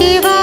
Shiva